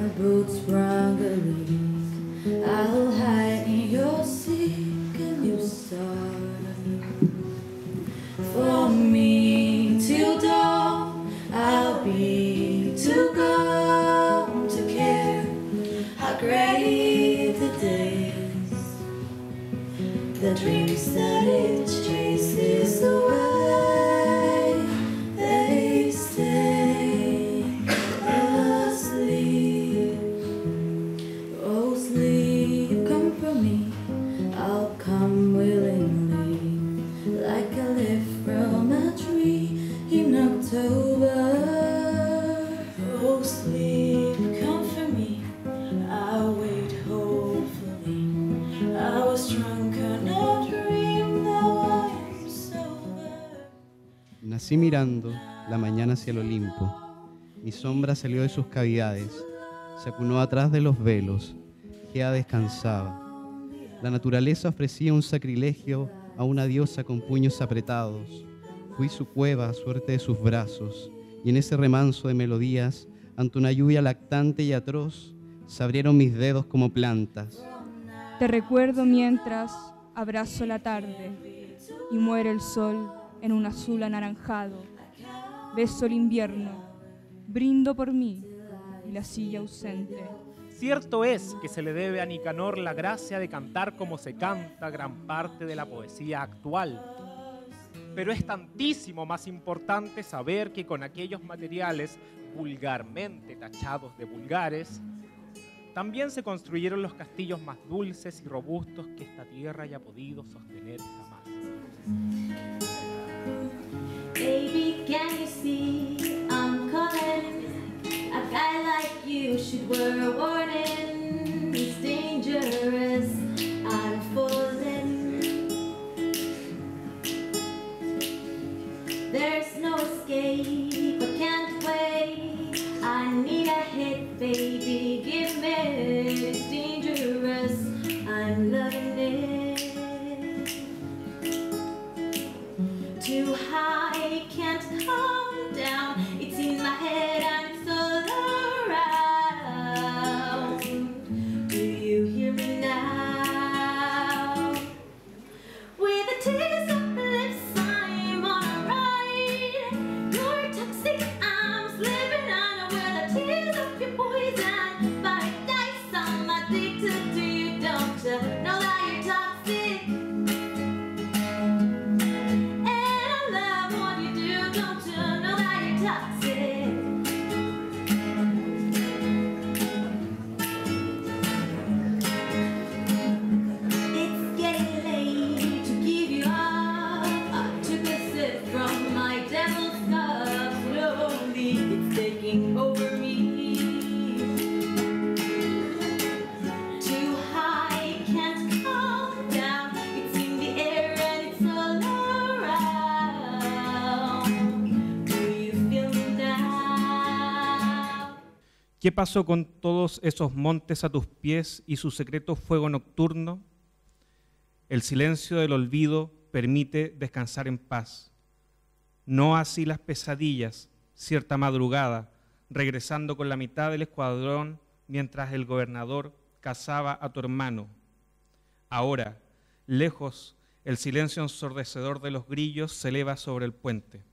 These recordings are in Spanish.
sleep, boots boot leak. I'll hide in your seat. Can you start for me till dawn? I'll be too gone to care how great the days, the dreams that it chases away. Nací mirando la mañana hacia el Olimpo. Mi sombra salió de sus cavidades, se acunó atrás de los velos. Gea descansaba. La naturaleza ofrecía un sacrilegio a una diosa con puños apretados. Fui su cueva, suerte de sus brazos, y en ese remanso de melodías, ante una lluvia lactante y atroz, se abrieron mis dedos como plantas. Te recuerdo mientras abrazo la tarde y muere el sol en un azul anaranjado. Beso el invierno, brindo por mí y la silla ausente. Cierto es que se le debe a Nicanor la gracia de cantar como se canta gran parte de la poesía actual. Pero es tantísimo más importante saber que con aquellos materiales vulgarmente tachados de vulgares, también se construyeron los castillos más dulces y robustos que esta tierra haya podido sostener jamás. wish it were a ¿Qué pasó con todos esos montes a tus pies y su secreto fuego nocturno? El silencio del olvido permite descansar en paz. No así las pesadillas, cierta madrugada, regresando con la mitad del escuadrón mientras el gobernador cazaba a tu hermano. Ahora, lejos, el silencio ensordecedor de los grillos se eleva sobre el puente.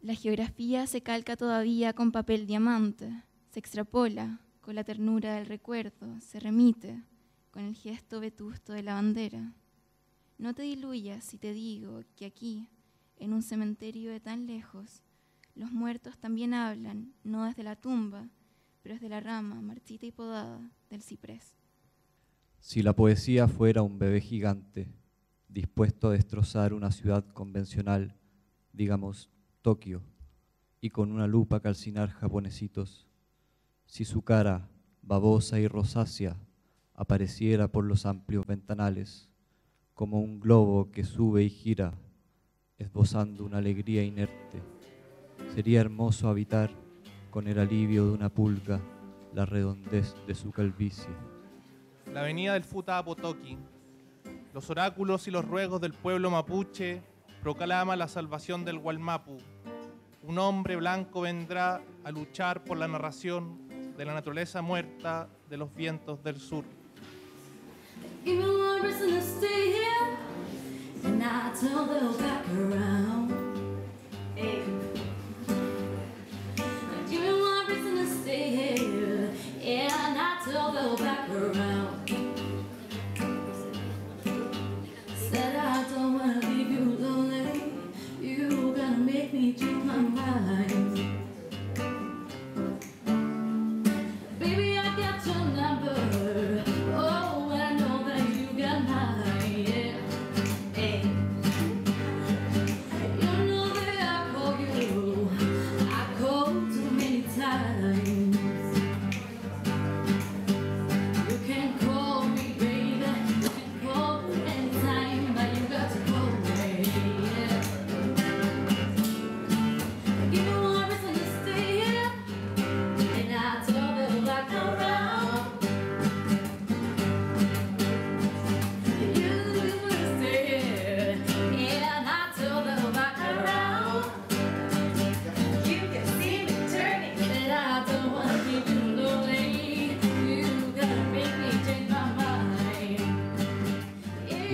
La geografía se calca todavía con papel diamante, se extrapola con la ternura del recuerdo, se remite con el gesto vetusto de la bandera. No te diluyas si te digo que aquí, en un cementerio de tan lejos, los muertos también hablan, no desde la tumba, pero desde la rama marchita y podada del ciprés. Si la poesía fuera un bebé gigante, dispuesto a destrozar una ciudad convencional, digamos Tokio, y con una lupa calcinar japonesitos, si su cara, babosa y rosácea, apareciera por los amplios ventanales, como un globo que sube y gira, esbozando una alegría inerte, sería hermoso habitar con el alivio de una pulga la redondez de su calvicie. la avenida del Futa Apotoki. Los oráculos y los ruegos del pueblo mapuche proclama la salvación del Gualmapu. un hombre blanco vendrá a luchar por la narración de la naturaleza muerta de los vientos del sur.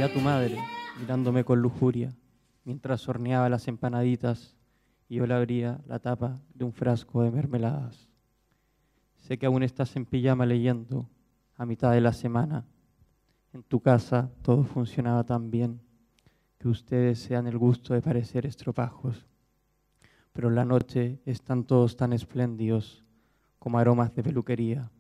A tu madre mirándome con lujuria mientras horneaba las empanaditas y yo le abría la tapa de un frasco de mermeladas. Sé que aún estás en pijama leyendo a mitad de la semana. En tu casa todo funcionaba tan bien que ustedes se dan el gusto de parecer estropajos. Pero en la noche están todos tan espléndidos como aromas de peluquería.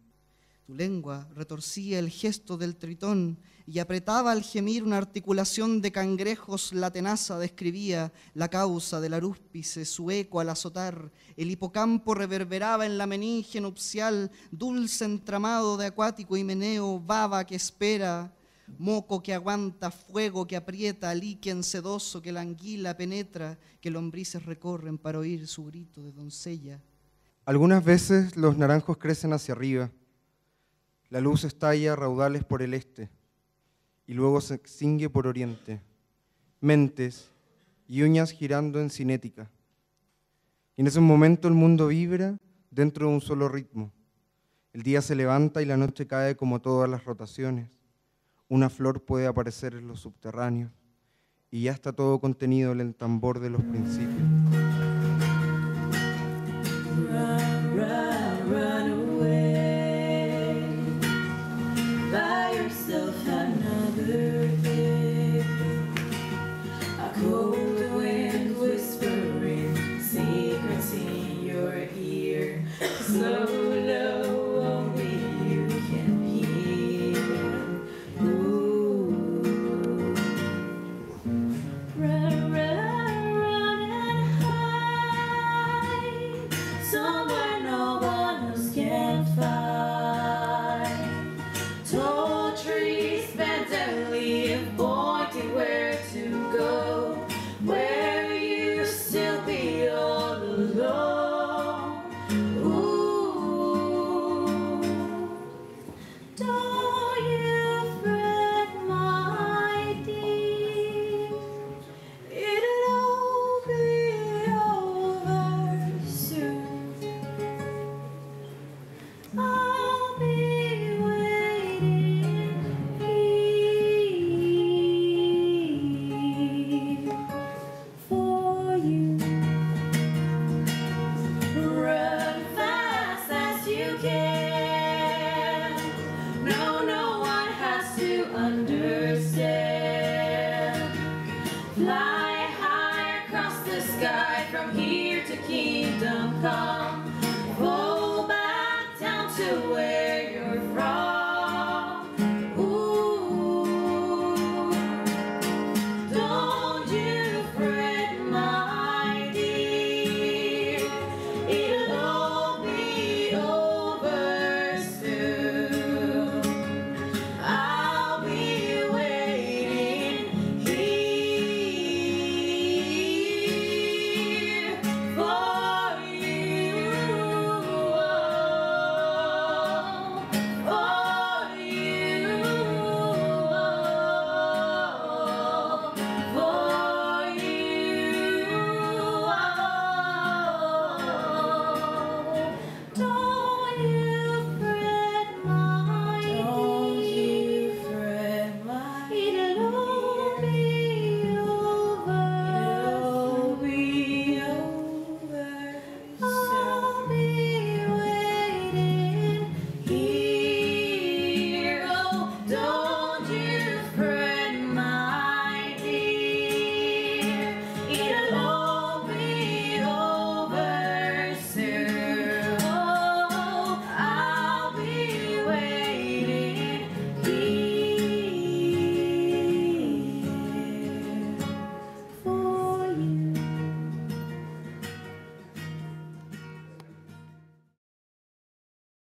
Tu lengua retorcía el gesto del tritón y apretaba al gemir una articulación de cangrejos. La tenaza describía la causa del arúspice, su eco al azotar. El hipocampo reverberaba en la meninge nupcial, dulce entramado de acuático y meneo, baba que espera, moco que aguanta, fuego que aprieta, líquen sedoso que la anguila penetra, que lombrices recorren para oír su grito de doncella. Algunas veces los naranjos crecen hacia arriba, la luz estalla raudales por el este y luego se extingue por oriente, mentes y uñas girando en cinética. Y en ese momento el mundo vibra dentro de un solo ritmo. El día se levanta y la noche cae como todas las rotaciones. Una flor puede aparecer en los subterráneos y ya está todo contenido en el tambor de los principios. myself